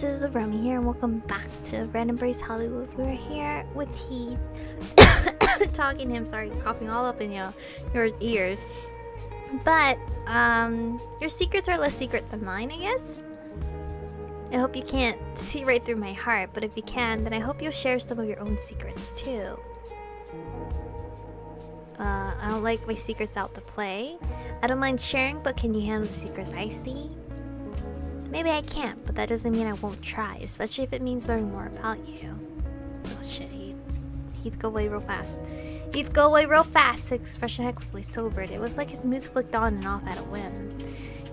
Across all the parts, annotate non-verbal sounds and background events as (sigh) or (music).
this is Aromie here, and welcome back to Red Embrace Hollywood. We're here with Heath, (coughs) talking to him, sorry, coughing all up in your, your ears. But, um, your secrets are less secret than mine, I guess? I hope you can't see right through my heart, but if you can, then I hope you'll share some of your own secrets, too. Uh, I don't like my secrets out to play. I don't mind sharing, but can you handle the secrets I see? Maybe I can't, but that doesn't mean I won't try, especially if it means learning more about you. Oh shit, Heath. Heath, go away real fast. Heath, go away real fast! His expression had quickly sobered. It was like his moods flicked on and off at a whim.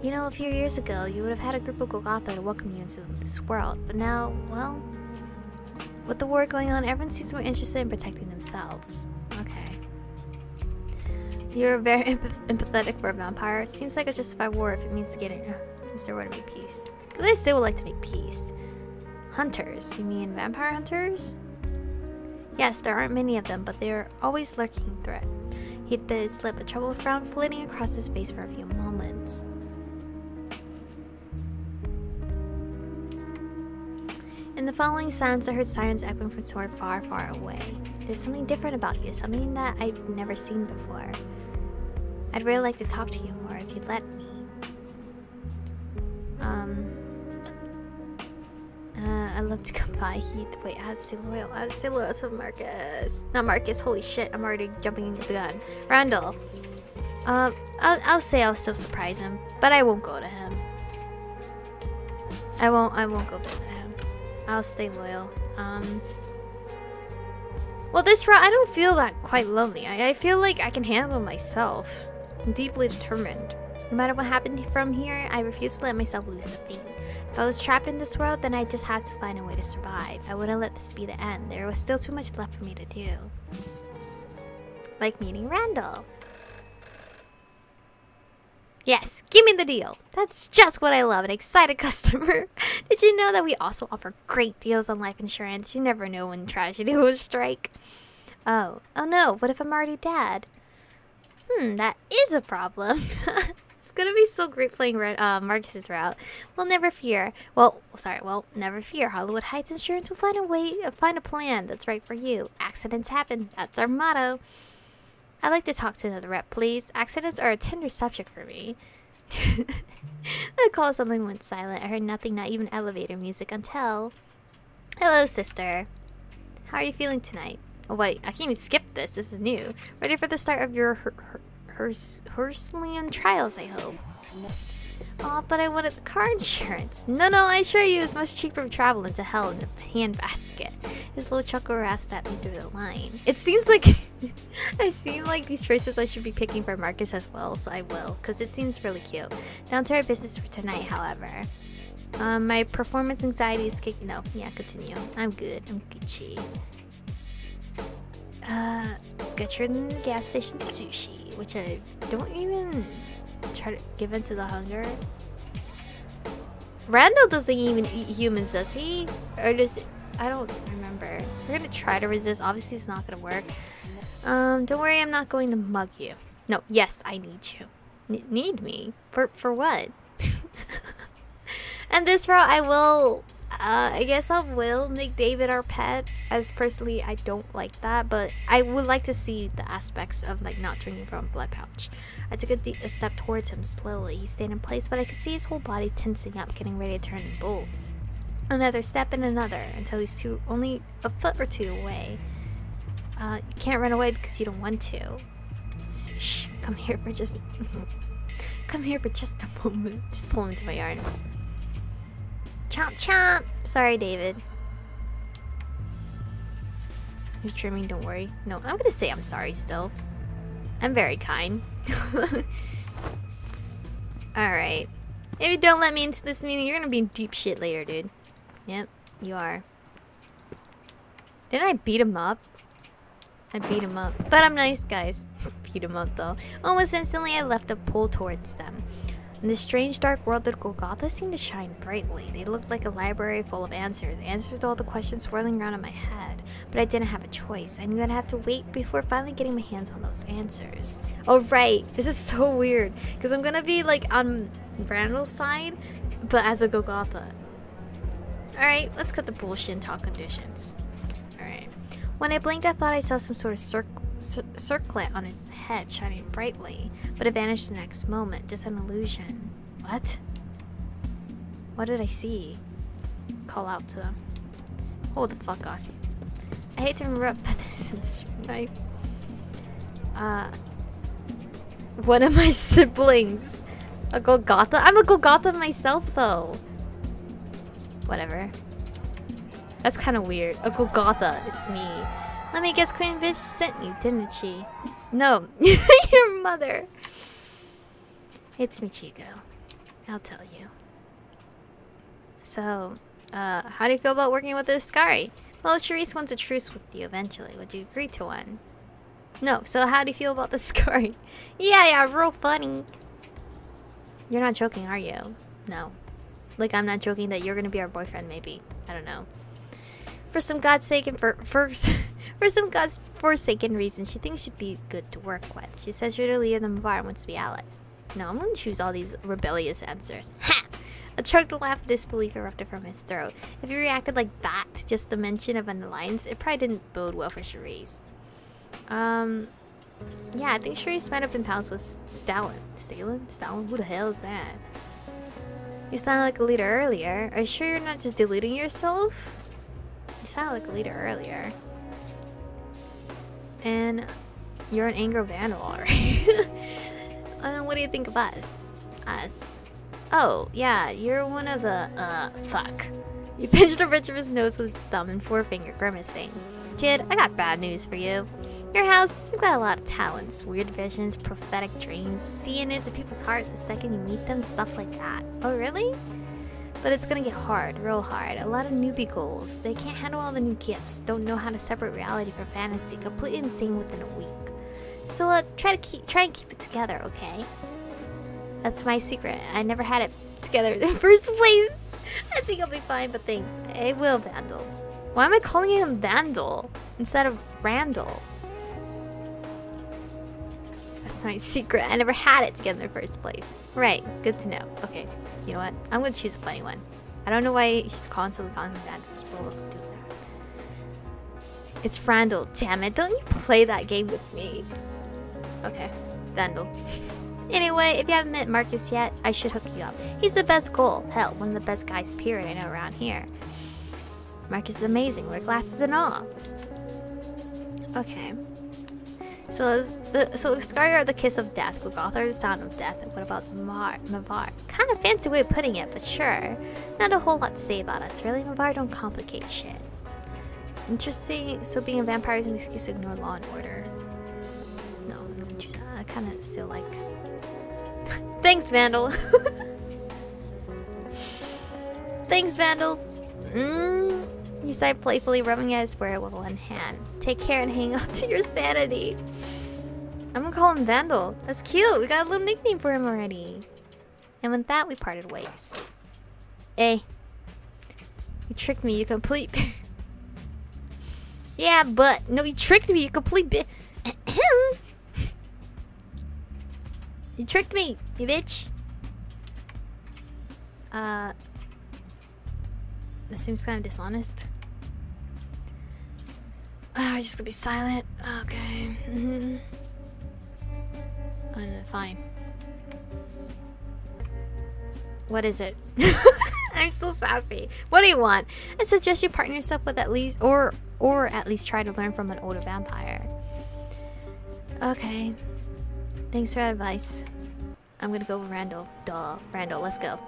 You know, a few years ago, you would have had a group of Golgotha to welcome you into this world, but now, well... With the war going on, everyone seems more interested in protecting themselves. Okay. You're very empath (laughs) empathetic for a vampire. It seems like a justified war if it means getting Mr. War to make peace. Because I still would like to make peace. Hunters. You mean vampire hunters? Yes, there aren't many of them, but they're always lurking threat. He bit his lip, a troubled frown flitting across his face for a few moments. In the following silence, I heard sirens echoing from somewhere far, far away. There's something different about you, something that I've never seen before. I'd really like to talk to you more if you'd let to come by Heath. Wait, say loyal. I had to say loyal to Marcus. Not Marcus. Holy shit! I'm already jumping into the gun. Randal. Um, I'll, I'll say I'll still surprise him, but I won't go to him. I won't. I won't go visit him. I'll stay loyal. Um. Well, this route, I don't feel that quite lonely. I, I feel like I can handle myself. I'm deeply determined. No matter what happened from here, I refuse to let myself lose the faith. If I was trapped in this world, then I just had to find a way to survive. I wouldn't let this be the end. There was still too much left for me to do. Like meeting Randal. Yes, give me the deal. That's just what I love, an excited (laughs) customer. Did you know that we also offer great deals on life insurance? You never know when tragedy (laughs) will strike. Oh, oh no, what if I'm already dead? Hmm, that is a problem. (laughs) it's gonna be so great playing uh, Marcus's route. Well, never fear. Well, sorry. Well, never fear. Hollywood Heights Insurance will find a way, uh, find a plan that's right for you. Accidents happen. That's our motto. I'd like to talk to another rep, please. Accidents are a tender subject for me. (laughs) the call suddenly went silent. I heard nothing, not even elevator music, until... Hello, sister. How are you feeling tonight? Oh wait, I can't even skip this. This is new. Ready for the start of your her, her, Herculean trials, I hope. Oh, but I wanted the car insurance. No, no, I assure you it's much cheaper traveling to hell in a handbasket. His little chuckle rasped at me through the line. It seems like (laughs) I seem like these choices I should be picking for Marcus as well, so I will, because it seems really cute. Down to our business for tonight, however. Um, my performance anxiety is kicking. No, yeah, continue. I'm good. I'm Gucci. Uh, the gas station sushi, which I don't even try to give in to the hunger. Randal doesn't even eat humans, does he? Or does it, I don't remember. We're gonna try to resist. Obviously, it's not gonna work. Um, don't worry, I'm not going to mug you. No, yes, I need you. N need me? For for what? (laughs) and this route, I will uh, I guess I will make David our pet. As personally, I don't like that, but I would like to see the aspects of like not drinking from a blood pouch. I took a, a step towards him slowly. He stayed in place, but I could see his whole body tensing up, getting ready to turn and bolt. Another step and another until he's two only a foot or two away. Uh, you can't run away because you don't want to. Shh, come here for just (laughs) come here for just a moment. Just pull him into my arms. Chomp chomp! Sorry, David. You're trimming, don't worry. No, I'm gonna say I'm sorry still. I'm very kind. (laughs) Alright. If you don't let me into this meeting, you're gonna be in deep shit later, dude. Yep, you are. Didn't I beat him up? I beat him up. But I'm nice, guys. (laughs) beat him up, though. Almost instantly, I left a pull towards them. In this strange dark world, the Golgotha seemed to shine brightly. They looked like a library full of answers, answers to all the questions swirling around in my head. But I didn't have a choice. I knew I'd have to wait before finally getting my hands on those answers. Oh right, (laughs) this is so weird. Because I'm gonna be like on Randal's side, but as a Golgotha. Alright, let's cut the bullshit and talk conditions. Alright. When I blinked, I thought I saw some sort of circ cir circlet on his head shining brightly, but it vanished the next moment, just an illusion. What? What did I see? Call out to them. Hold the fuck on. I hate to interrupt, (laughs) but this is my uh one of my (laughs) siblings. A Golgotha? I'm a Golgotha myself though. Whatever. That's kind of weird. A Golgotha, it's me. Let me guess Queen Bitch sent you, didn't she? No, (laughs) your mother. It's Michiko. I'll tell you. So, uh, how do you feel about working with this guy? Well, Cherise wants a truce with you eventually. Would you agree to one? No, so how do you feel about this (laughs) guy? yeah, yeah, real funny. You're not joking, are you? No. Like, I'm not joking that you're gonna be our boyfriend, maybe. I don't know. For some God's sake and for, for, (laughs) for some God's forsaken reason, she thinks she'd be good to work with. She says you're the leader of the and wants to be allies. No, I'm gonna choose all these rebellious answers. (laughs) Ha! A choked laugh of disbelief erupted from his throat. If he reacted like that to just the mention of an alliance, it probably didn't bode well for Cherise. Um, yeah, I think Cherise might have been pals with Stalin. Stalin? Stalin? Who the hell is that? You sounded like a leader earlier. Are you sure you're not just deluding yourself? You sounded like a leader earlier. And you're an vandal, alright? (laughs) uh, what do you think of us? Us. Oh, yeah, you're one of the, uh, fuck. You pinched the bridge of his nose with his thumb and forefinger, grimacing. Kid, I got bad news for you. Your house, you've got a lot of talents, weird visions, prophetic dreams, seeing into people's hearts the second you meet them, stuff like that. Oh, really? But it's gonna get hard, real hard. A lot of newbie goals. They can't handle all the new gifts, don't know how to separate reality from fantasy, completely insane within a week. So uh, try to keep, try and keep it together, okay? That's my secret. I never had it together in the (laughs) first place. I think I'll be fine, but thanks. I will, Vandal. Why am I calling him Vandal instead of Randal? That's my secret. I never had it together in the first place. Right, good to know. Okay, you know what? I'm gonna choose a funny one. I don't know why she's constantly calling me Vandal. We'll do that. It's Randal. Damn it, don't you play that game with me. Okay, Vandal. Anyway, if you haven't met Marcus yet, I should hook you up. He's the best goal. Hell, one of the best guys period I know around here. Marcus is amazing, wear glasses and all. Okay. So, the, so are the kiss of death, Golgotha the sound of death, and what about Mar Mavar? Kind of fancy way of putting it, but sure. Not a whole lot to say about us, really. Mavar don't complicate shit. Interesting, so being a vampire is an excuse to ignore law and order. No, I kind of still like (laughs) Thanks, Vandal. (laughs) Thanks, Vandal. Mm. You sighed playfully, rubbing at his forehead with one hand. Take care and hang (laughs) on to your sanity. I'm gonna call him Vandal. That's cute. We got a little nickname for him already. And with that, we parted ways. Hey. You tricked me, you complete... (laughs) yeah, but... No, you tricked me, you complete bit... (coughs) You tricked me, you bitch. Uh, that seems kind of dishonest. (sighs) Oh, I'm just gonna be silent. Okay. Mm -hmm. Fine. What is it? (laughs) I'm so sassy. What do you want? I suggest you partner yourself with at least, or or at least try to learn from an older vampire. Okay. Thanks for advice. I'm gonna go with Randal. Duh. Randal, let's go.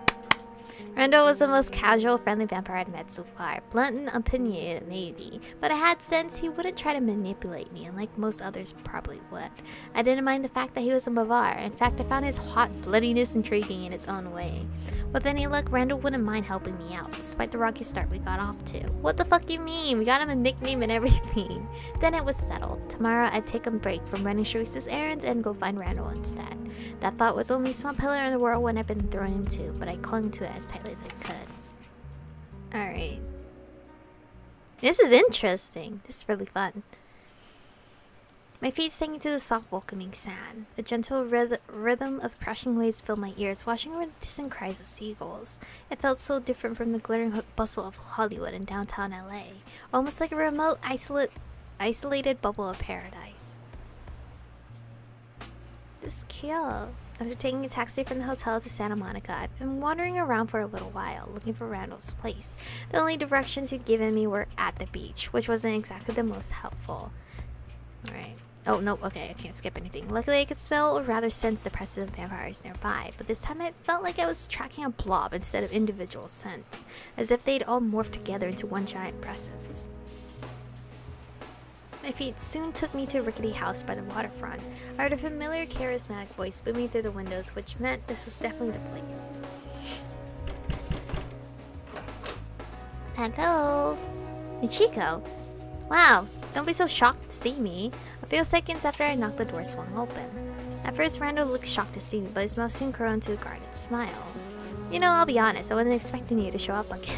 Randal was the most casual, friendly vampire I'd met so far. Blunt and opinionated, maybe, but I had sense he wouldn't try to manipulate me, unlike most others probably would. I didn't mind the fact that he was a Mavar. In fact, I found his hot bloodiness intriguing in its own way. With any luck, Randal wouldn't mind helping me out, despite the rocky start we got off to. What the fuck you mean? We got him a nickname and everything. (laughs) Then it was settled. Tomorrow, I'd take a break from running Cherise's errands and go find Randal instead. That thought was only a small pillar in the world whirlwind I'd been thrown into, but I clung to it as tightly as I could. Alright. This is interesting. This is really fun. My feet sank into the soft, welcoming sand. The gentle ryth rhythm of crashing waves filled my ears, washing over the distant cries of seagulls. It felt so different from the glittering bustle of Hollywood and downtown LA, almost like a remote, isolate, isolated bubble of paradise. This is cute. After taking a taxi from the hotel to Santa Monica, I've been wandering around for a little while, looking for Randal's place. The only directions he'd given me were at the beach, which wasn't exactly the most helpful. Alright. Oh, no, okay, I can't skip anything. Luckily, I could smell or rather sense the presence of vampires nearby, but this time it felt like I was tracking a blob instead of individual scents, as if they'd all morphed together into one giant presence. My feet soon took me to a rickety house by the waterfront. I heard a familiar, charismatic voice booming through the windows, which meant this was definitely the place. Hello! Michiko! Wow, don't be so shocked to see me. A few seconds after I knocked, the door swung open. At first, Randal looked shocked to see me, but his mouth soon curled into a guarded smile. You know, I'll be honest, I wasn't expecting you to show up again.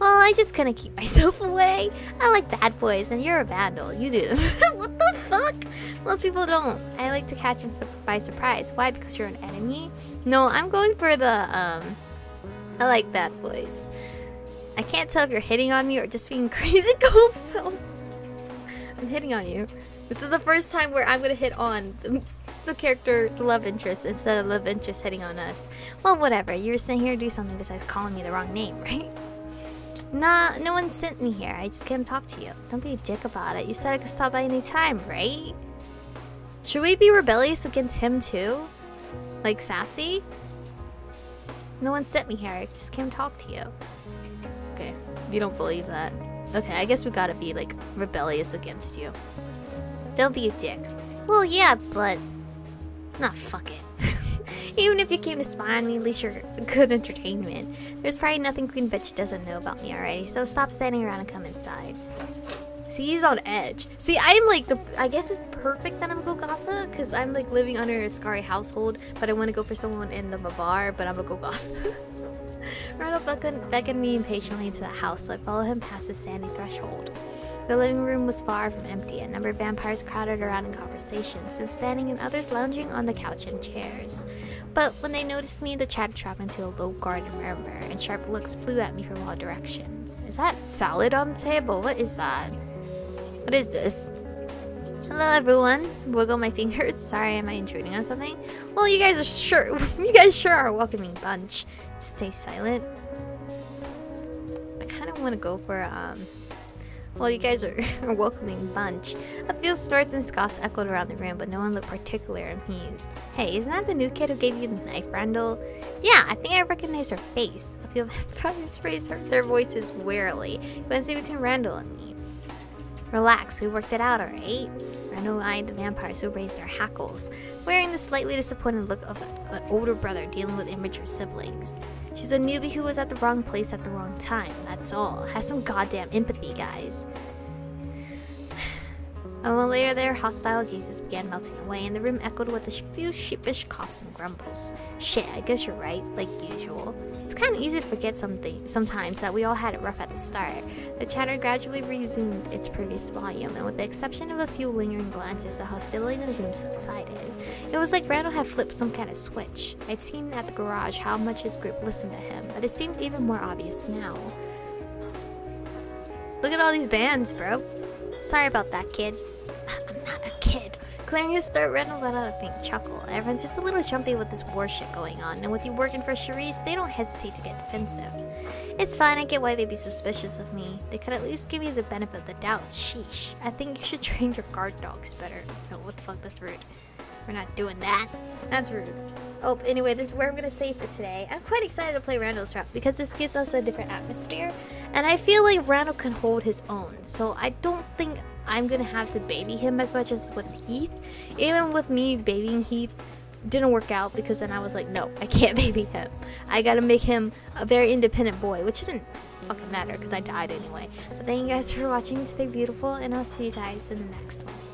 Well, I just kind of keep (laughs) myself away. I like bad boys, and you're a vandal. You do. (laughs) what the fuck? Most people don't. I like to catch them by surprise. Why? Because you're an enemy? No, I'm going for the, um... I like bad boys. I can't tell if you're hitting on me or just being (laughs) crazy cold, so... I'm hitting on you. This is the first time where I'm gonna hit on the, the character, the love interest, instead of love interest hitting on us. Well, whatever. You're sitting here to do something besides calling me the wrong name, right? Nah, no one sent me here. I just came to talk to you. Don't be a dick about it. You said I could stop by any time, right? Should we be rebellious against him too? Like sassy? No one sent me here. I just came to talk to you. Okay, you don't believe that. Okay, I guess we gotta be, like, rebellious against you. Don't be a dick. Well, yeah, but... Nah, fuck it. Even if you came to spy on me, at least you're good entertainment. There's probably nothing Queen Bitch doesn't know about me already, so stop standing around and come inside. See, he's on edge. See, I'm like the. I guess it's perfect that I'm Golgotha because I'm like living under a Scary household, but I want to go for someone in the bar, but I'm a Golgotha. Randall beckoned, beckoned me impatiently into the house, so I followed him past the sandy threshold. The living room was far from empty. A number of vampires crowded around in conversation, some standing and others lounging on the couch and chairs. But when they noticed me, the chatter dropped into a low guarded murmur, and sharp looks flew at me from all directions. Is that salad on the table? What is that? What is this? Hello everyone. Wiggle my fingers. (laughs) Sorry, am I intruding on something? Well, you guys are sure. (laughs) you guys sure are a welcoming bunch. Stay silent. I kind of want to go for um. Well, you guys are (laughs) a welcoming bunch. A few snorts and scoffs echoed around the room, but no one looked particularly amused. Hey, isn't that the new kid who gave you the knife, Randal? Yeah, I think I recognize her face. A few vampires (laughs) raised her, their voices warily, glancing between Randal and me. Relax, we worked it out, alright? Randal eyed the vampires who raised their hackles, wearing the slightly disappointed look of an older brother dealing with immature siblings. She's a newbie who was at the wrong place at the wrong time, that's all. Have some goddamn empathy, guys. A moment later, their hostile gazes began melting away, and the room echoed with a few sheepish coughs and grumbles. Shit, I guess you're right, like usual. It's kind of easy to forget something sometimes that we all had it rough at the start. The chatter gradually resumed its previous volume, and with the exception of a few lingering glances, the hostility in the room subsided. It was like Randal had flipped some kind of switch. I'd seen at the garage how much his group listened to him, but it seemed even more obvious now. Look at all these bands, bro. Sorry about that, kid. (laughs) I'm not a kid. His throat, Randal let out a faint chuckle. Everyone's just a little jumpy with this war shit going on, and with you working for Cherise, they don't hesitate to get defensive. It's fine, I get why they'd be suspicious of me. They could at least give me the benefit of the doubt. Sheesh. I think you should (laughs) train your guard dogs better. No, what the fuck, that's rude. We're not doing that. That's rude. Oh, anyway, this is where I'm going to say for today. I'm quite excited to play Randal's route because this gives us a different atmosphere. And I feel like Randal can hold his own. So I don't think I'm gonna have to baby him as much as with Heath. Even with me babying Heath, didn't work out because then I was like, no, I can't (laughs) baby him. I gotta make him a very independent boy, which didn't fucking matter because I died anyway. But thank you guys for watching. Stay beautiful, and I'll see you guys in the next one.